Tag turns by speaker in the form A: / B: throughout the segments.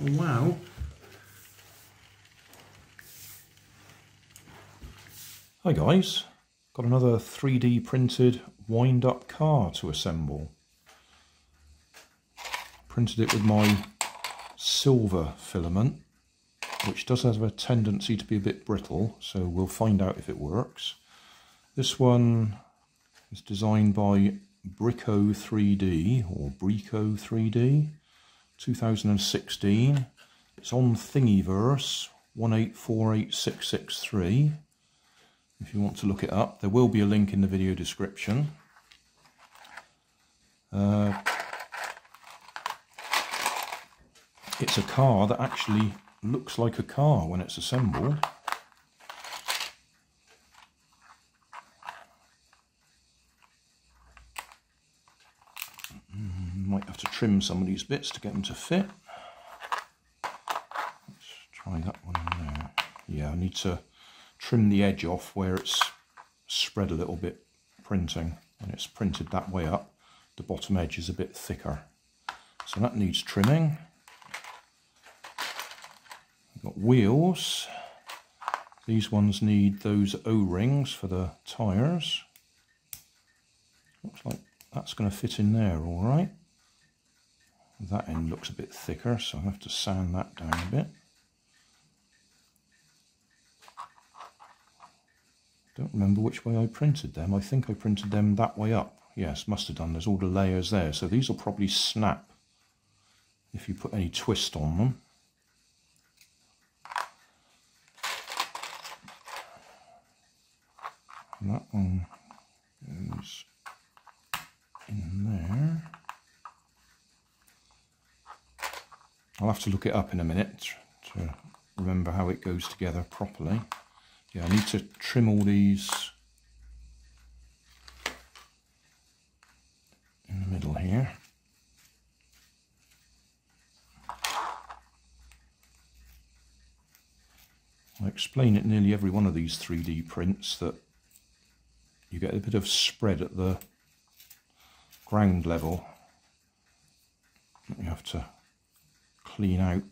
A: Wow. Hi guys, got another 3D printed wind up car to assemble. Printed it with my silver filament, which does have a tendency to be a bit brittle, so we'll find out if it works. This one is designed by Brico 3D or Brico 3D 2016. It's on Thingiverse 1848663 if you want to look it up. There will be a link in the video description. Uh, it's a car that actually looks like a car when it's assembled. Might have to trim some of these bits to get them to fit. Let's try that one there. Yeah, I need to trim the edge off where it's spread a little bit printing. When it's printed that way up, the bottom edge is a bit thicker. So that needs trimming. We've got wheels. These ones need those O-rings for the tyres. Looks like that's going to fit in there all right. That end looks a bit thicker, so I have to sand that down a bit. Don't remember which way I printed them. I think I printed them that way up. Yes, must have done. There's all the layers there. So these will probably snap if you put any twist on them. And that one goes in there. I'll have to look it up in a minute to remember how it goes together properly. Yeah, I need to trim all these in the middle here. I explain it nearly every one of these 3D prints that you get a bit of spread at the ground level you have to clean out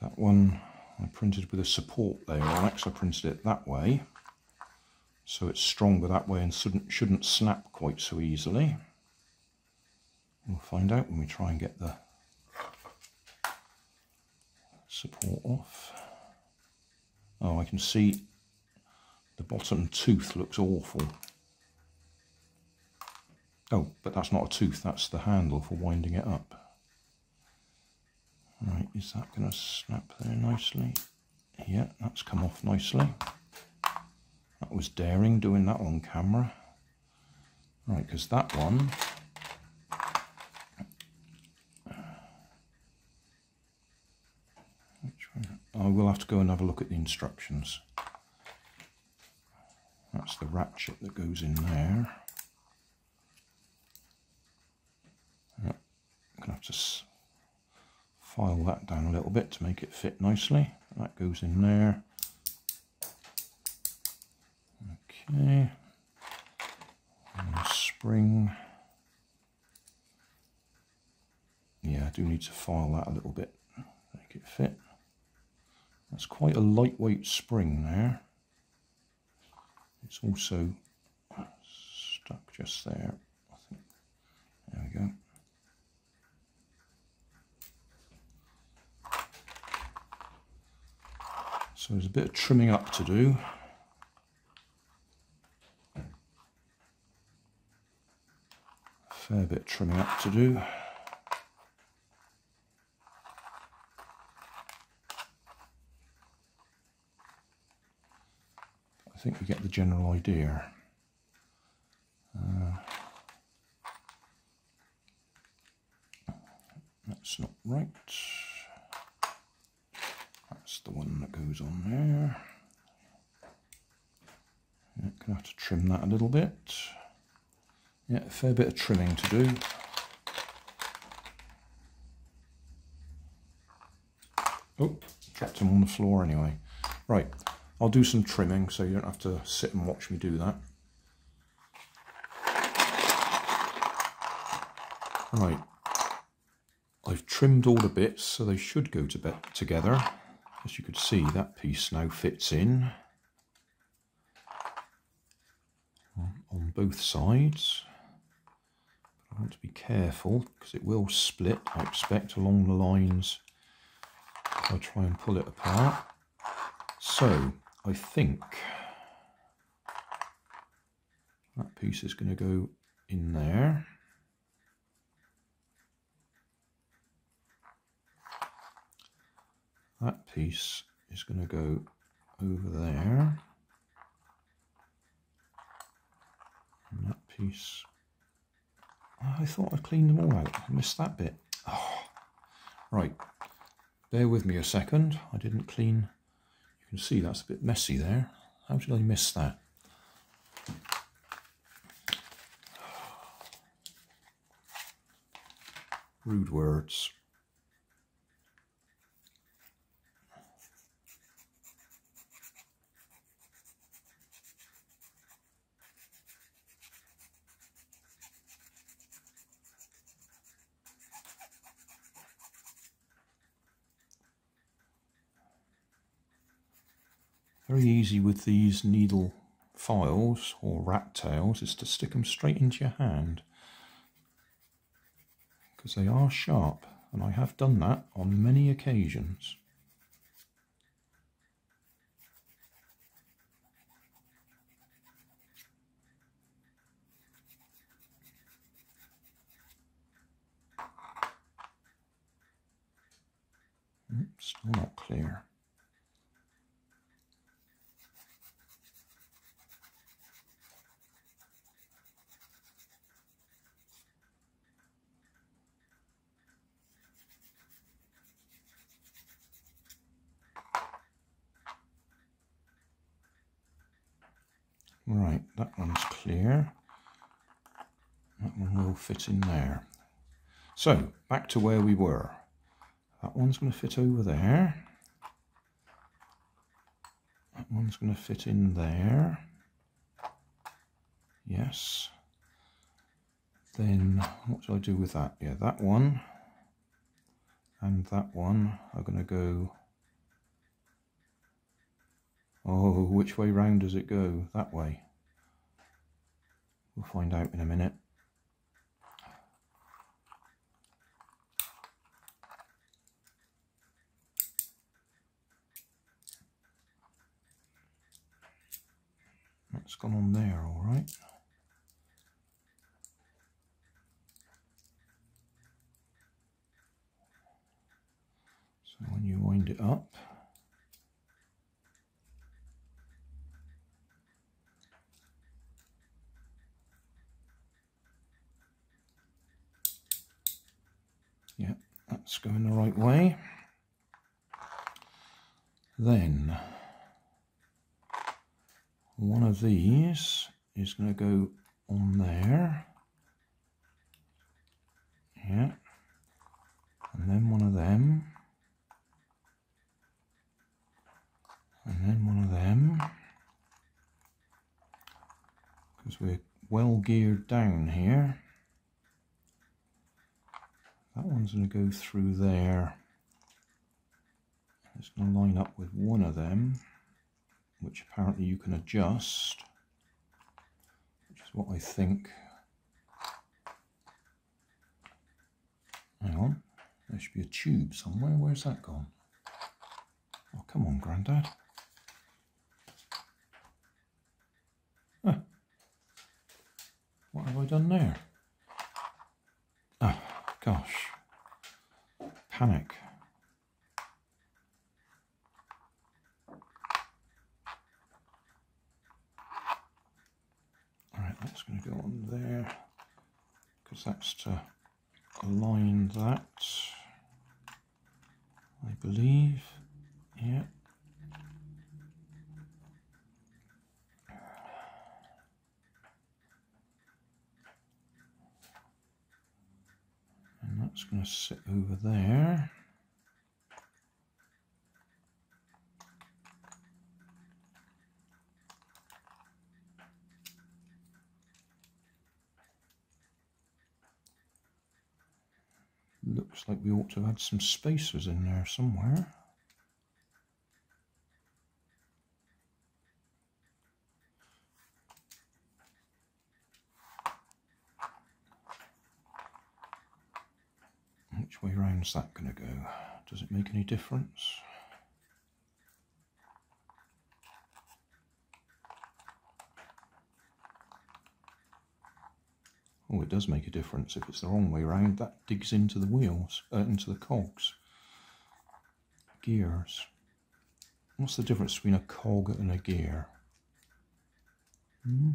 A: That one I printed with a support layer on so I printed it that way. So it's stronger that way and shouldn't, shouldn't snap quite so easily. We'll find out when we try and get the support off. Oh, I can see the bottom tooth looks awful. Oh, but that's not a tooth, that's the handle for winding it up. Right, is that going to snap there nicely? Yeah, that's come off nicely. That was daring doing that on camera. Right, because that one... I oh, will have to go and have a look at the instructions. That's the ratchet that goes in there. I'm going to have to file that down a little bit to make it fit nicely. That goes in there. Okay. And spring. Yeah, I do need to file that a little bit, make it fit. That's quite a lightweight spring there. It's also stuck just there. There we go. So there's a bit of trimming up to do. Fair bit trimming up to do. I think we get the general idea. Uh, that's not right That's the one that goes on there. Gonna have to trim that a little bit. Yeah, a fair bit of trimming to do. Oh, dropped him on the floor anyway. Right, I'll do some trimming so you don't have to sit and watch me do that. Right, I've trimmed all the bits so they should go to together. As you can see, that piece now fits in on both sides. I want to be careful because it will split, I expect, along the lines I'll try and pull it apart. So, I think that piece is going to go in there. That piece is going to go over there. And that piece, I thought I'd cleaned them all out. I missed that bit. Oh. Right, bear with me a second. I didn't clean, you can see that's a bit messy there. How did I miss that? Rude words. Very easy with these needle files or rat tails is to stick them straight into your hand because they are sharp and I have done that on many occasions. Hmm, still not clear. Right, that one's clear. That one will fit in there. So, back to where we were. That one's going to fit over there. That one's going to fit in there. Yes. Then, what do I do with that? Yeah, that one and that one are going to go Oh, which way round does it go? That way. We'll find out in a minute. That's gone on there, all right. So when you wind it up, Yeah, that's going the right way. Then one of these is going to go on there. Yeah. And then one of them. And then one of them. Because we're well geared down here. That one's going to go through there. It's going to line up with one of them, which apparently you can adjust, which is what I think. Hang on, there should be a tube somewhere. Where's that gone? Oh, come on, Grandad. Huh. What have I done there? Oh, gosh panic. go on there because that's to align that I believe. Yeah. And that's going to sit over there. Looks like we ought to add some spacers in there somewhere. Which way round's that going to go? Does it make any difference? Oh, it does make a difference. If it's the wrong way round, that digs into the wheels, uh, into the cogs. Gears. What's the difference between a cog and a gear? Hmm?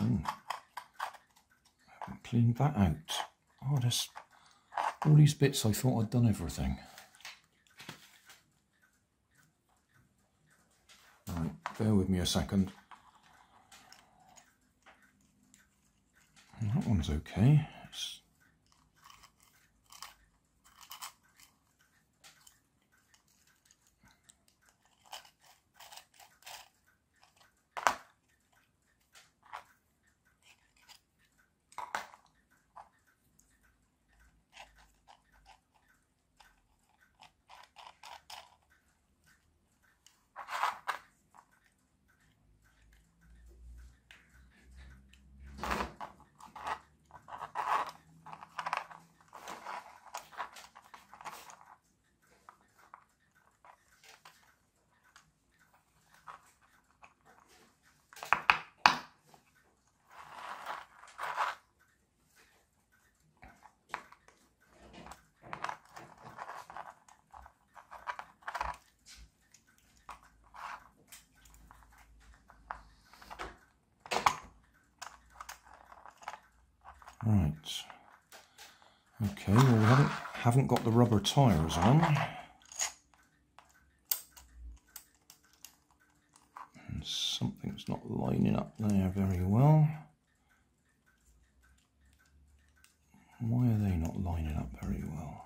A: Mm. haven't that out. Oh, there's all these bits I thought I'd done everything. Right, bear with me a second. That one's okay. It's Right. Okay, well we haven't, haven't got the rubber tyres on. And something's not lining up there very well. Why are they not lining up very well?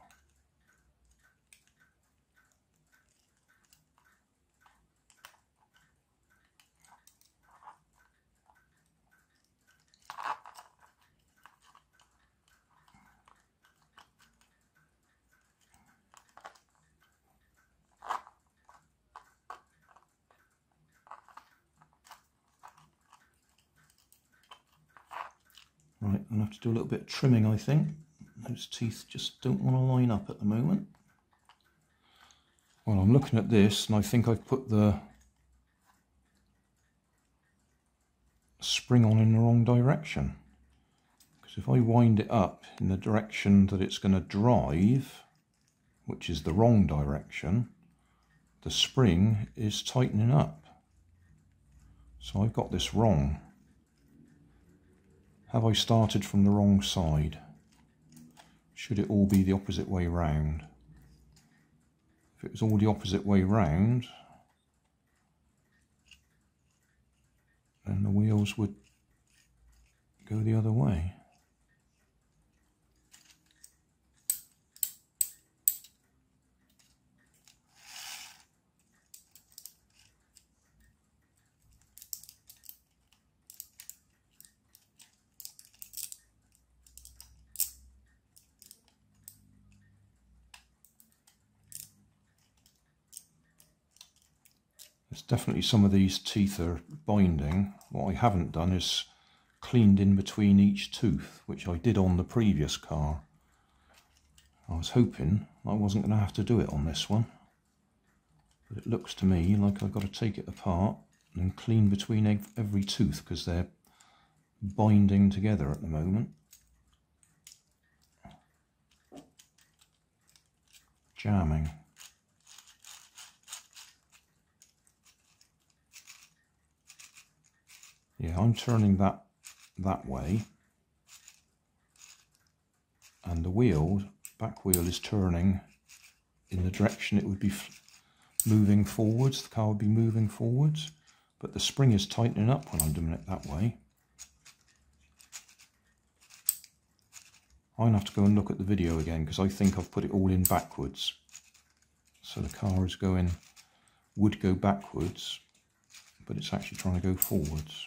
A: Right, I'll have to do a little bit of trimming, I think. Those teeth just don't want to line up at the moment. Well, I'm looking at this and I think I've put the spring on in the wrong direction. Because if I wind it up in the direction that it's going to drive, which is the wrong direction, the spring is tightening up. So I've got this wrong. Have I started from the wrong side? Should it all be the opposite way round? If it was all the opposite way round, then the wheels would go the other way. Definitely some of these teeth are binding. What I haven't done is cleaned in between each tooth, which I did on the previous car. I was hoping I wasn't going to have to do it on this one. But it looks to me like I've got to take it apart and clean between every tooth because they're binding together at the moment. Jamming. Yeah, I'm turning that that way and the wheel, back wheel is turning in the direction it would be moving forwards, the car would be moving forwards, but the spring is tightening up when I'm doing it that way. I'm going to have to go and look at the video again because I think I've put it all in backwards. So the car is going, would go backwards, but it's actually trying to go forwards.